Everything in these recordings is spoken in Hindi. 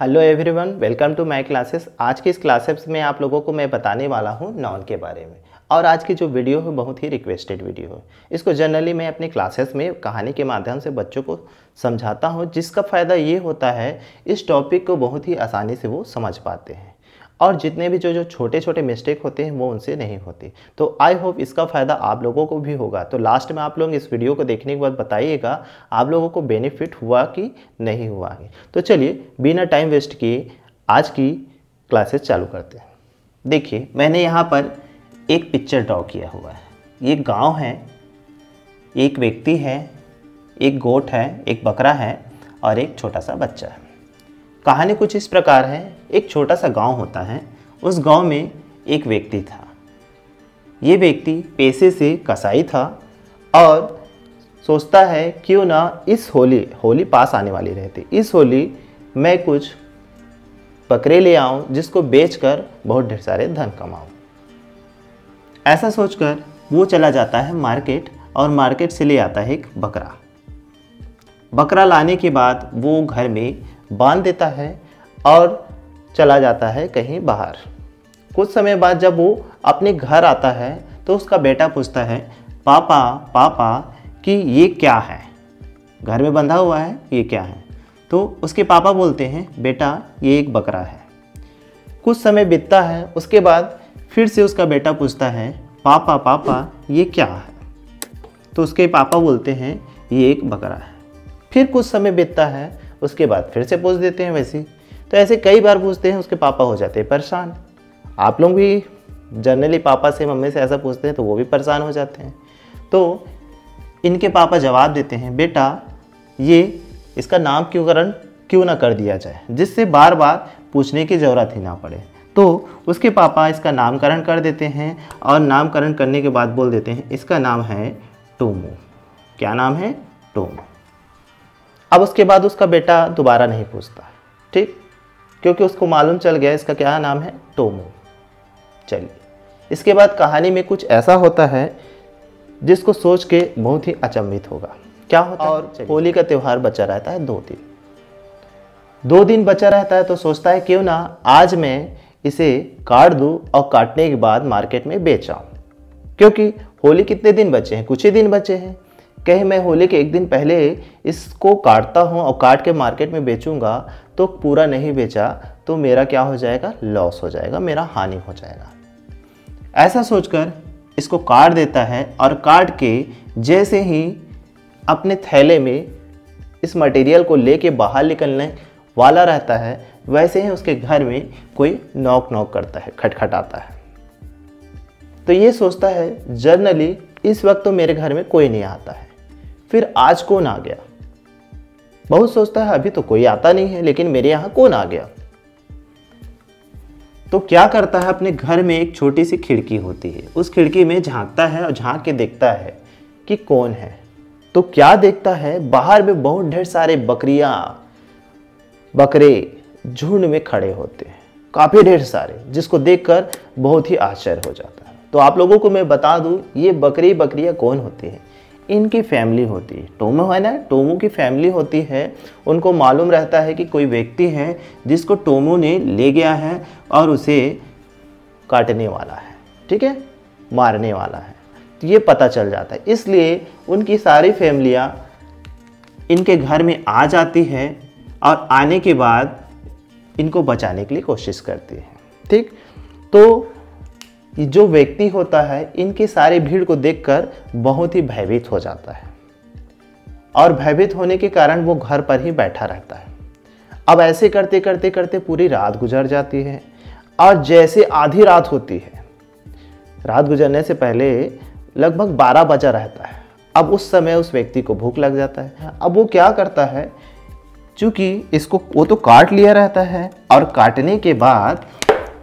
Hello everyone welcome to my classes आज की इस क्लासेस में आप लोगों को मैं बताने वाला हूँ नॉन के बारे में। और आज की जो वीडियो है, बहुत ही रिक्वेस्टेड वीडियो है। इसको जनरली मैं अपने क्लासेस में कहानी के माध्यम से बच्चों को समझाता हूँ, जिसका फ़ायदा ये होता है, इस टॉपिक को बहुत ही आसानी से वो समझ पाते हैं। और जितने भी जो जो छोटे छोटे मिस्टेक होते हैं, वो उनसे नहीं होते। तो आई होप इसका फ़ायदा आप लोगों को भी होगा। तो लास्ट में आप लोग इस वीडियो को देखने के बाद बताइएगा, आप लोगों को बेनिफिट हुआ कि नहीं हुआ है तो चलिए, बिना टाइम वेस्ट किए आज की क्लासेस चालू करते हैं। देखिए, मैंने यहाँ पर एक पिक्चर ड्रॉ किया हुआ है। ये गाँव है, एक व्यक्ति है, एक गोट है, एक बकरा है और एक छोटा सा बच्चा है। कहानी कुछ इस प्रकार है। एक छोटा सा गाँव होता है। उस गाँव में एक व्यक्ति था। ये व्यक्ति पैसे से कसाई था और सोचता है, क्यों ना इस होली होली पास आने वाली रहती। इस होली मैं कुछ बकरे ले आऊँ, जिसको बेचकर बहुत ढेर सारे धन कमाऊं। ऐसा सोचकर वो चला जाता है मार्केट और मार्केट से ले आता है एक बकरा। बकरा लाने के बाद वो घर में बाँध देता है और चला जाता है कहीं बाहर। कुछ समय बाद जब वो अपने घर आता है तो उसका बेटा पूछता है, पापा पापा, कि ये क्या है? घर में बंधा हुआ है, ये क्या है? तो उसके पापा बोलते हैं, बेटा, ये एक बकरा है। कुछ समय बीतता है, उसके बाद फिर से उसका बेटा पूछता है, पापा पापा, ये क्या है? तो उसके पापा बोलते हैं, ये एक बकरा है। फिर कुछ समय बीतता है उसके बाद फिर से पूछ देते हैं वैसे। तो ऐसे कई बार पूछते हैं, उसके पापा हो जाते हैं परेशान। आप लोग भी जनरली पापा से मम्मी से ऐसा पूछते हैं तो वो भी परेशान हो जाते हैं। तो इनके पापा जवाब देते हैं, बेटा, ये इसका नाम क्यों करण, क्यों ना कर दिया जाए? जिससे बार बार पूछने की ज़रूरत ही ना पड़े। तो उसके पापा इसका नामकरण कर देते हैं और नामकरण करने के बाद बोल देते हैं, इसका नाम है टोमो। क्या नाम है? टोमो। अब उसके बाद उसका बेटा दोबारा नहीं पूछता ठीक? क्योंकि उसको मालूम चल गया इसका क्या नाम है? टोमो चलिए इसके बाद कहानी में कुछ ऐसा होता है जिसको सोच के बहुत ही अचंभित होगा। क्या होता और है? और होली का त्यौहार बचा रहता है दो दिन। दो दिन बचा रहता है तो सोचता है क्यों ना आज मैं इसे काट दूँ और काटने के बाद मार्केट में बेच आऊँ क्योंकि होली कितने दिन बचे हैं? कुछ ही दिन बचे हैं। कहीं मैं होली के एक दिन पहले इसको काटता हूँ और काट के मार्केट में बेचूँगा तो पूरा नहीं बेचा तो मेरा क्या हो जाएगा? लॉस हो जाएगा, मेरा हानि हो जाएगा। ऐसा सोचकर इसको काट देता है और काट के जैसे ही अपने थैले में इस मटेरियल को लेके बाहर निकलने वाला रहता है, वैसे ही उसके घर में कोई नॉक नॉक करता है, खटखटाता है। तो ये सोचता है जर्नली इस वक्त तो मेरे घर में कोई नहीं आता है। फिर आज कौन आ गया? बहुत सोचता है, अभी तो कोई आता नहीं है, लेकिन मेरे यहाँ कौन आ गया? तो क्या करता है, अपने घर में एक छोटी सी खिड़की होती है। उस खिड़की में झांकता है और झाँक के देखता है कि कौन है। तो क्या देखता है, बाहर में बहुत ढेर सारे बकरियाँ, बकरे झुंड में खड़े होते हैं। काफ़ी ढेर सारे, जिसको देखकर बहुत ही आश्चर्य हो जाता है। तो आप लोगों को मैं बता दूँ, ये बकरी बकरियाँ कौन होती हैं? इनकी फैमिली होती है। टोमो है ना? टोमो की फैमिली होती है। उनको मालूम रहता है कि कोई व्यक्ति है जिसको टोमो ने ले गया है और उसे काटने वाला है। ठीक है? मारने वाला है। तो ये पता चल जाता है। इसलिए उनकी सारी फैमिलियाँ इनके घर में आ जाती है और आने के बाद इनको बचाने के लिए कोशिश करती है। ठीक? तो जो व्यक्ति होता है, इनकी सारी भीड़ को देखकर बहुत ही भयभीत हो जाता है। और भयभीत होने के कारण वो घर पर ही बैठा रहता है। अब ऐसे करते करते करते पूरी रात गुजर जाती है और जैसे आधी रात होती है, रात गुजरने से पहले लगभग 12 बजा रहता है। अब उस समय उस व्यक्ति को भूख लग जाता है। अब वो क्या करता है, चूँकि इसको, वो तो काट लिया रहता है और काटने के बाद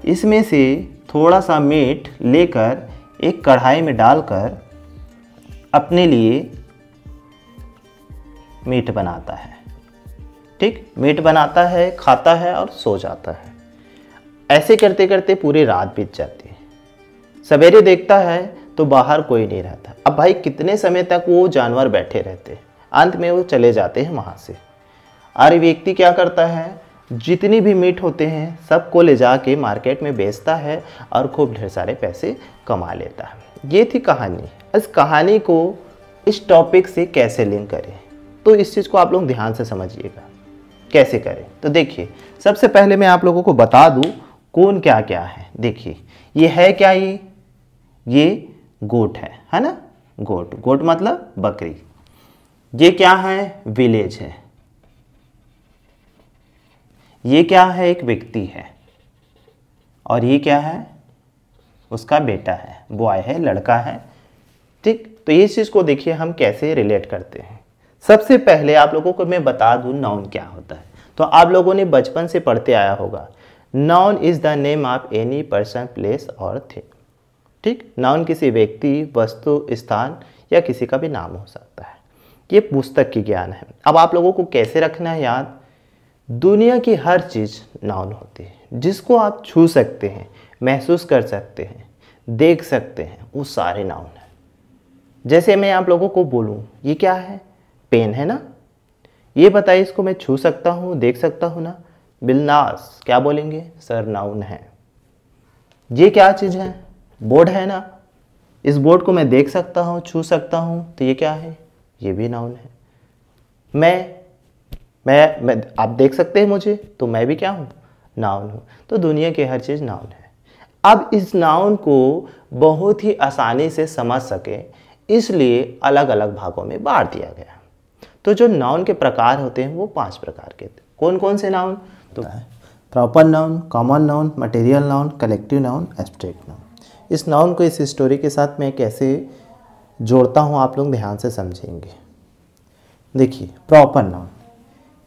इसमें से थोड़ा सा मीट लेकर एक कढ़ाई में डालकर अपने लिए मीट बनाता है। ठीक? मीट बनाता है, खाता है और सो जाता है। ऐसे करते करते पूरी रात बीत जाती है। सवेरे देखता है तो बाहर कोई नहीं रहता। अब भाई कितने समय तक वो जानवर बैठे रहते हैं? अंत में वो चले जाते हैं वहाँ से। और व्यक्ति क्या करता है? जितनी भी मीट होते हैं, सबको ले जा जाके मार्केट में बेचता है और खूब ढेर सारे पैसे कमा लेता है। ये थी कहानी। इस कहानी को इस टॉपिक से कैसे लिंक करें? तो इस चीज़ को आप लोग ध्यान से समझिएगा। कैसे करें? तो देखिए, सबसे पहले मैं आप लोगों को बता दूँ कौन क्या क्या है। देखिए, ये है क्या ये? ये गोट है है ना? गोट। गोट मतलब बकरी। ये क्या है? विलेज है। ये क्या है एक व्यक्ति है? और ये क्या है? उसका बेटा है। बॉय है, लड़का है। ठीक? तो ये चीज़ को देखिए हम कैसे रिलेट करते हैं। सबसे पहले आप लोगों को मैं बता दूँ नाउन क्या होता है। तो आप लोगों ने बचपन से पढ़ते आया होगा noun is the name of any person place और थिंग ठीक? नाउन किसी व्यक्ति, वस्तु, स्थान या किसी का भी नाम हो सकता है। ये पुस्तक की ज्ञान है। अब आप लोगों को कैसे रखना है याद? दुनिया की हर चीज़ नाउन होती है। जिसको आप छू सकते हैं, महसूस कर सकते हैं, देख सकते हैं, वो सारे नाउन हैं। जैसे मैं आप लोगों को बोलूँ, ये क्या है? पेन है ना? ये बताइए, इसको मैं छू सकता हूँ, देख सकता हूँ ना? बिलनास, क्या बोलेंगे? सर, नाउन है। ये क्या चीज़ है? बोर्ड है ना? इस बोर्ड को मैं देख सकता हूँ, छू सकता हूँ तो ये क्या है? ये भी नाउन है। मैं मैं मैं, आप देख सकते हैं मुझे तो मैं भी क्या हूँ? नाउन हूँ। तो दुनिया की हर चीज़ नाउन है। अब इस नाउन को बहुत ही आसानी से समझ सके, इसलिए अलग अलग भागों में बांट दिया गया तो जो नाउन के प्रकार होते हैं, वो पाँच प्रकार के थे। कौन कौन से नाउन तो proper noun common noun material noun collective noun abstract noun इस नाउन को इस स्टोरी के साथ मैं कैसे जोड़ता हूँ, आप लोग ध्यान से समझेंगे। देखिए प्रॉपर नाउन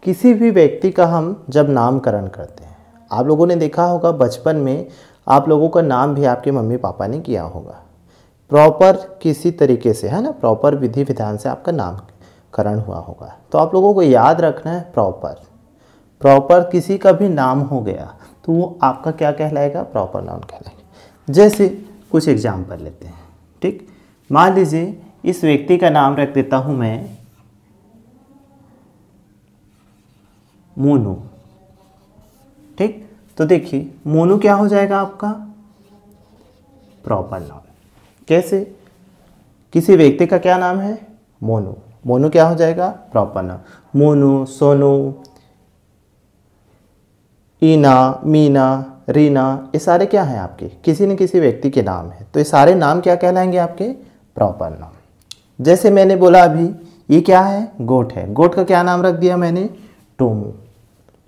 किसी भी व्यक्ति का हम जब नामकरण करते हैं, आप लोगों ने देखा होगा बचपन में आप लोगों का नाम भी आपके मम्मी पापा ने किया होगा। प्रॉपर किसी तरीके से, है ना? प्रॉपर विधि विधान से आपका नामकरण हुआ होगा। तो आप लोगों को याद रखना है प्रॉपर। प्रॉपर किसी का भी नाम हो गया तो वो आपका क्या कहलाएगा? प्रॉपर नाउन कहलाएगा। जैसे कुछ एग्ज़ाम्पल लेते हैं, ठीक? मान लीजिए, इस व्यक्ति का नाम रख देता हूँ मैं मोनू। ठीक? तो देखिए, मोनू क्या हो जाएगा आपका? प्रॉपर नाम कैसे? किसी व्यक्ति का क्या नाम है? मोनू। मोनू क्या हो जाएगा? प्रॉपर नाम मोनू, सोनू, ईना, मीना, रीना, ये सारे क्या हैं आपके? किसी न किसी व्यक्ति के नाम है। तो ये सारे नाम क्या कहलाएँगे आपके? प्रॉपर नाम जैसे मैंने बोला अभी, ये क्या है? गोट है। गोट का क्या नाम रख दिया मैंने? टोमू।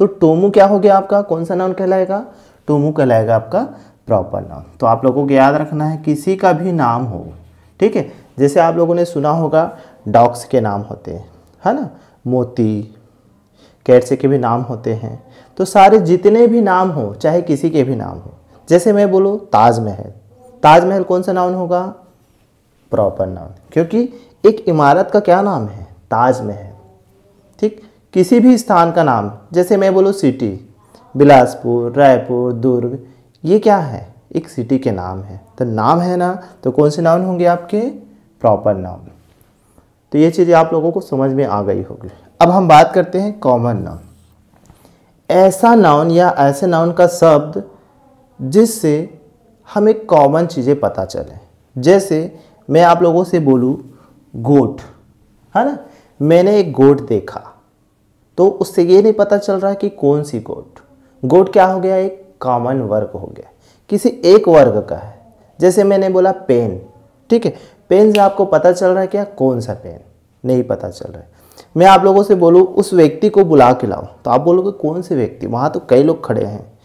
तो टोमू क्या हो गया आपका? कौन सा नाउन कहलाएगा? टोमू कहलाएगा आपका प्रॉपर नाउन तो आप लोगों को याद रखना है, किसी का भी नाम हो, ठीक है? जैसे आप लोगों ने सुना होगा, डॉग्स के नाम होते हैं, है ना? मोती, कैट्स के भी नाम होते हैं। तो सारे जितने भी नाम हो, चाहे किसी के भी नाम हो, जैसे मैं बोलूँ, ताजमहल। ताजमहल कौन सा नाउन होगा? प्रॉपर नाउन क्योंकि एक इमारत का क्या नाम है? ताजमहल, ठीक? किसी भी स्थान का नाम, जैसे मैं बोलूँ सिटी बिलासपुर, रायपुर, दुर्ग, ये क्या है? एक सिटी के नाम है। तो नाम है ना तो कौन से नाउन होंगे आपके? प्रॉपर नाउन तो ये चीज़ें आप लोगों को समझ में आ गई होगी। अब हम बात करते हैं कॉमन नाउन ऐसा नाउन या ऐसे नाउन का शब्द जिससे हमें कॉमन चीज़ें पता चले। जैसे मैं आप लोगों से बोलूँ गोट है ना? मैंने एक गोट देखा। तो उससे ये नहीं पता चल रहा कि कौन सी गोट। गोट क्या हो गया? एक कॉमन वर्ग हो गया। किसी एक वर्ग का है। जैसे मैंने बोला पेन, ठीक है? पेन से आपको पता चल रहा है क्या? कौन सा पेन? नहीं पता चल रहा है। मैं आप लोगों से बोलूँ, उस व्यक्ति को बुला के लाओ तो आप बोलोगे, कौन से व्यक्ति? वहाँ तो कई लोग खड़े हैं।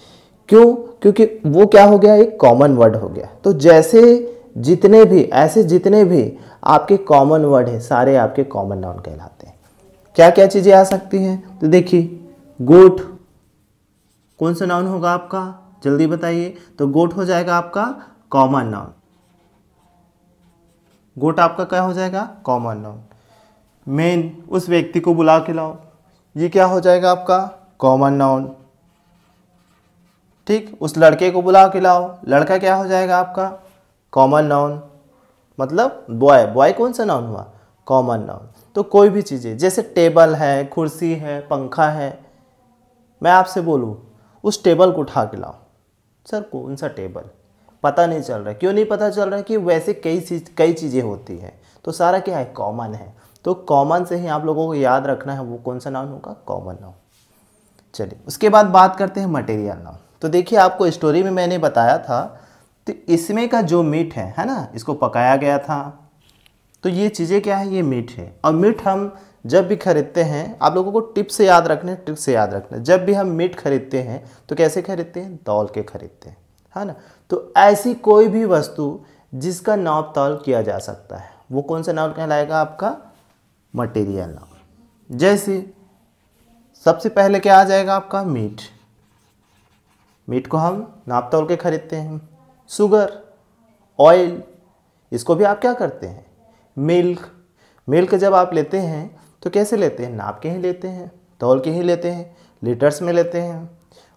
क्यों? क्योंकि वो क्या हो गया? एक कॉमन वर्ड हो गया। तो जैसे जितने भी, ऐसे जितने भी आपके कॉमन वर्ड है, सारे आपके कॉमन नाउन कहलाते क्या क्या चीज़ें आ सकती हैं? तो देखिए, गोट। कौन सा नाउन होगा आपका? जल्दी बताइए। तो गोट हो जाएगा आपका कॉमन नाउन गोट आपका क्या हो जाएगा? कॉमन नाउन मेन उस व्यक्ति को बुला के लाओ। ये क्या हो जाएगा आपका? कॉमन नाउन ठीक? उस लड़के को बुला के लाओ। लड़का क्या हो जाएगा आपका? कॉमन नाउन मतलब बॉय बॉय कौन सा नाउन हुआ? कॉमन नाउन तो कोई भी चीज़ें, जैसे टेबल है, कुर्सी है, पंखा है, मैं आपसे बोलूँ, उस टेबल को उठा के लाओ। सर, कौन सा टेबल? पता नहीं चल रहा क्यों नहीं पता चल रहा कि वैसे कई चीज़, कई चीज़ें होती हैं। तो सारा क्या है? कॉमन है। तो कॉमन से ही आप लोगों को याद रखना है, वो कौन सा नाउन होगा? Common noun. चलिए, उसके बाद बात करते हैं मटेरियल नाउन। तो देखिए, आपको स्टोरी में मैंने बताया था तो इसमें का जो मीट है है ना, इसको पकाया गया था। तो ये चीज़ें क्या है? ये मीट है। और मीट हम जब भी खरीदते हैं, आप लोगों को टिप से याद रखने टिप से याद रखना। जब भी हम मीट खरीदते हैं तो कैसे खरीदते हैं? तौल के खरीदते हैं। है ना? तो ऐसी कोई भी वस्तु जिसका नाप तौल किया जा सकता है, वो कौन सा नाम कहलाएगा आपका? मटेरियल नाम जैसे सबसे पहले क्या आ जाएगा आपका? मीट। मीट को हम नाप तोल के खरीदते हैं। शुगर, ऑयल, इसको भी आप क्या करते हैं? मिल्क। मिल्क जब आप लेते हैं तो कैसे लेते हैं? नाप के ही लेते हैं, तौल के ही लेते हैं, लीटर्स में लेते हैं।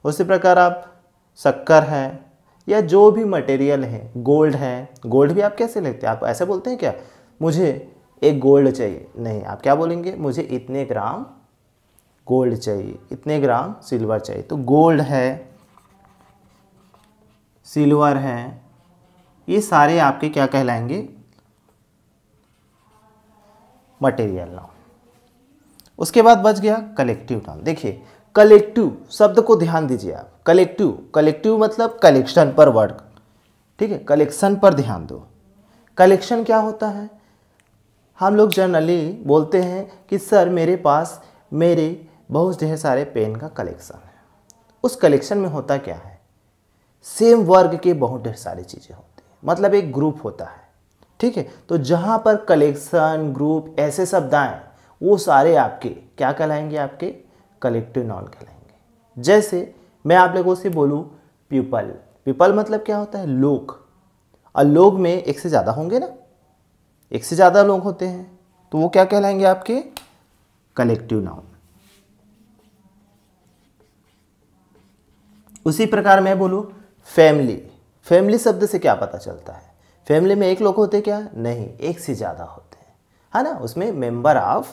उसी प्रकार आप शक्कर है या जो भी मटेरियल है गोल्ड है। गोल्ड भी आप कैसे लेते हैं? आप ऐसे बोलते हैं क्या? मुझे एक गोल्ड चाहिए। नहीं, आप क्या बोलेंगे? मुझे इतने ग्राम गोल्ड चाहिए। इतने ग्राम सिल्वर चाहिए। तो गोल्ड है सिल्वर है, ये सारे आपके क्या कहलाएँगे? मटेरियल नाउन उसके बाद बच गया कलेक्टिव नाउन देखिए कलेक्टिव शब्द को ध्यान दीजिए आप। कलेक्टिव कलेक्टिव मतलब कलेक्शन पर वर्ड ठीक है कलेक्शन पर ध्यान दो। कलेक्शन क्या होता है? हम लोग जनरली बोलते हैं कि, सर, मेरे पास, मेरे बहुत ढेर सारे पेन का कलेक्शन है। उस कलेक्शन में होता क्या है? सेम वर्ग के बहुत ढेर सारी चीज़ें होती हैं। मतलब एक ग्रुप होता है। ठीक है? तो जहाँ पर कलेक्शन ग्रुप ऐसे शब्द आए, वो सारे आपके, क्या कहलाएँगे आपके? कलेक्टिव नाउन कहलाएँगे। जैसे, मैं आप लोगों से बोलूँ पीपल पीपल मतलब क्या होता है? लोग। और लोग में एक से ज़्यादा होंगे ना? एक से ज़्यादा लोग होते हैं। तो वो क्या कहलाएँगे आपके? कलेक्टिव नाउन उसी प्रकार मैं बोलूँ फैमिली फैमिली शब्द से क्या पता चलता है? फैमिली में एक लोग होते क्या? नहीं, एक से ज़्यादा होते हैं। है ना? उसमें मेंबर ऑफ़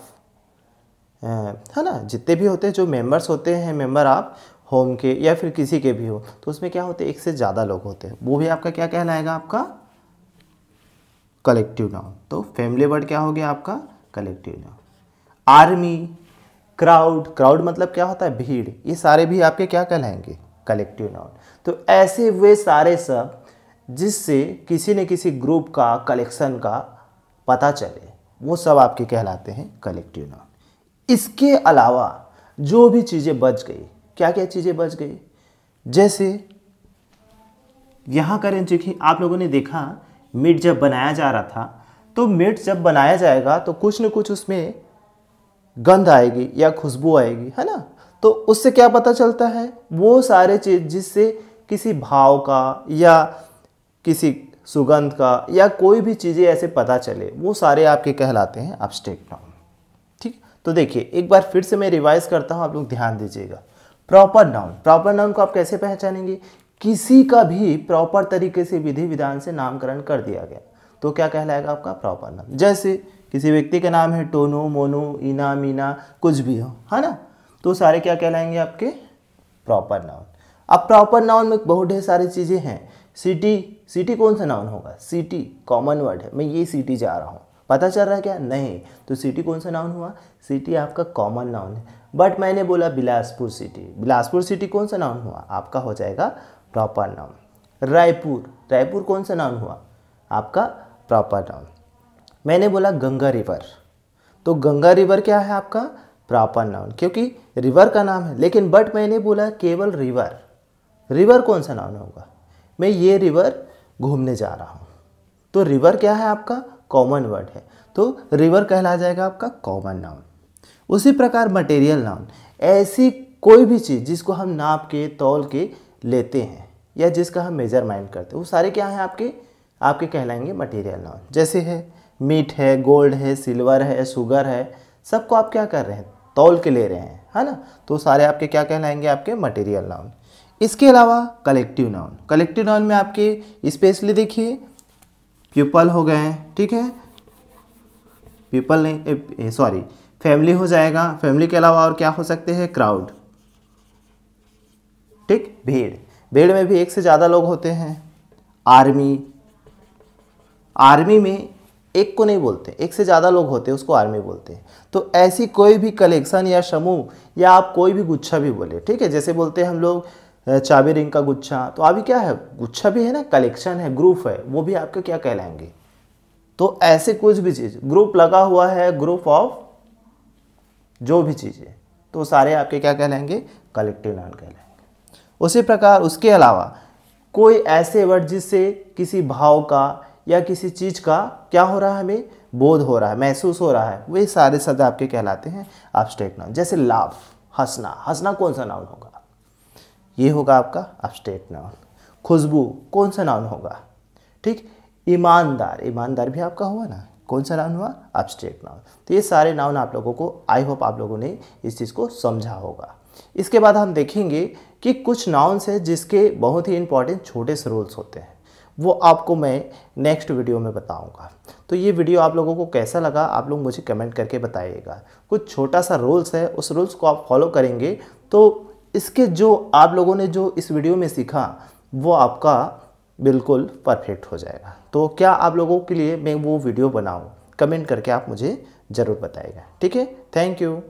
है ना? जितने भी होते हैं, जो मेंबर्स होते हैं, मेंबर ऑफ़ होम के या फिर किसी के भी हो तो उसमें क्या होते हैं? एक से ज़्यादा लोग होते हैं। वो भी आपका क्या कहलाएगा? आपका कलेक्टिव नाउन तो फैमिली वर्ड क्या हो गया आपका? Collective noun army crowd crowd मतलब क्या होता है? भीड़। ये सारे भी आपके क्या कहलाएँगे? कलेक्टिव नाउन तो ऐसे वे सारे सब जिससे किसी न किसी ग्रुप का कलेक्शन का पता चले। वो सब आपके कहलाते हैं कलेक्टिव नाउन इसके अलावा जो भी चीज़ें बच गई क्या क्या चीज़ें बच गई? जैसे यहाँ करें कि आप लोगों ने देखा मिट जब बनाया जा रहा था तो मिट जब बनाया जाएगा तो कुछ न कुछ उसमें गंध आएगी या खुशबू आएगी, है ना? तो उससे क्या पता चलता है? वो सारे चीज़ जिससे किसी भाव का या किसी सुगंध का या कोई भी चीज़ें ऐसे पता चले, वो सारे आपके कहलाते हैं abstract नाउन ठीक? तो देखिए, एक बार फिर से मैं रिवाइज करता हूँ, आप लोग ध्यान दीजिएगा। प्रॉपर नाउन प्रॉपर नाउन को आप कैसे पहचानेंगे? किसी का भी प्रॉपर तरीके से विधि विधान से नामकरण कर दिया गया। तो क्या कहलाएगा आपका? प्रॉपर नाम जैसे किसी व्यक्ति का नाम है टोनो, मोनो, इना, मीना, कुछ भी हो, है ना? तो सारे क्या कहलाएँगे आपके? प्रॉपर नाउन अब प्रॉपर नाउन में बहुत ढेर सारी चीज़ें हैं। सिटी सिटी कौन सा नाउन होगा? सिटी कॉमन वर्ड है। मैं ये सिटी जा रहा हूँ। पता चल रहा है क्या? नहीं। तो सिटी कौन सा नाउन हुआ? सिटी आपका कॉमन नाउन है। बट मैंने बोला बिलासपुर सिटी बिलासपुर सिटी कौन सा नाउन हुआ? आपका हो जाएगा प्रॉपर नाउन रायपुर। रायपुर कौन सा नाउन हुआ? आपका प्रॉपर नाउन मैंने बोला गंगा रिवर तो गंगा रिवर क्या है आपका? प्रॉपर नाउन क्योंकि रिवर का नाम है। लेकिन बट मैंने बोला केवल रिवर रिवर कौन सा नाउन होगा? मैं ये रिवर घूमने जा रहा हूँ। तो रिवर क्या है आपका? कॉमन वर्ड है। तो रिवर कहला जाएगा आपका कॉमन नाउन उसी प्रकार मटेरियल नाउन ऐसी कोई भी चीज़ जिसको हम नाप के, तौल के लेते हैं या जिसका हम मेज़रमेंट करते हैं, वो सारे क्या हैं आपके? आपके कहलाएँगे मटेरियल नाउन जैसे है मीट है गोल्ड है सिल्वर है शुगर है, सबको आप क्या कर रहे हैं? तौल के ले रहे हैं, है ना? तो सारे आपके क्या कहलाएँगे आपके? मटेरियल नाउन इसके अलावा कलेक्टिव नाउन कलेक्टिव नाउन में आपके स्पेशली देखिए पीपल हो गए, ठीक है? पीपल नहीं सॉरी फैमिली हो जाएगा। फैमिली के अलावा और क्या हो सकते हैं? क्राउड ठीक? भीड़। भीड़ में भी एक से ज़्यादा लोग होते हैं। आर्मी आर्मी में एक को नहीं बोलते, एक से ज़्यादा लोग होते हैं, उसको आर्मी बोलते हैं। तो ऐसी कोई भी कलेक्शन या समूह, या आप कोई भी गुच्छा भी बोले, ठीक है? जैसे बोलते हैं हम लोग चाबी रिंग का गुच्छा। तो अभी क्या है? गुच्छा भी है ना? कलेक्शन है, ग्रुप है। वो भी आपके क्या कहलाएँगे? तो ऐसे कुछ भी चीज़, ग्रुप लगा हुआ है, ग्रुप ऑफ़ जो भी चीज़ें तो सारे आपके क्या कहलाएँगे? Collective noun कहलाएँगे। उसी प्रकार उसके अलावा कोई ऐसे वर्ड जिससे किसी भाव का या किसी चीज़ का क्या हो रहा है हमें? बोध हो रहा है, महसूस हो रहा है। वही सारे शब्द आपके कहलाते हैं। आप स्टेट नाउन जैसे लाफ हंसना। हंसना कौन सा नाउन होगा? ये होगा आपका स्टेट नाउन खुशबू, कौन सा नाउन होगा? ठीक? ईमानदार ईमानदार भी आपका हुआ ना? कौन सा नाउन हुआ? स्टेट नाउन तो ये सारे नाउन आप लोगों को आई होप आप लोगों ने इस चीज़ को समझा होगा। इसके बाद हम देखेंगे कि कुछ नाउन्स हैं जिसके बहुत ही इंपॉर्टेंट छोटे से रूल्स होते हैं। वो आपको मैं नेक्स्ट वीडियो में बताऊँगा। तो ये वीडियो आप लोगों को कैसा लगा, आप लोग मुझे कमेंट करके बताइएगा। कुछ छोटा सा रूल्स है, उस रूल्स को आप फॉलो करेंगे तो इसके जो आप लोगों ने जो इस वीडियो में सीखा, वो आपका बिल्कुल परफेक्ट हो जाएगा। तो क्या आप लोगों के लिए मैं वो वीडियो बनाऊँ? कमेंट करके आप मुझे ज़रूर बताएगा ठीक है? Thank you.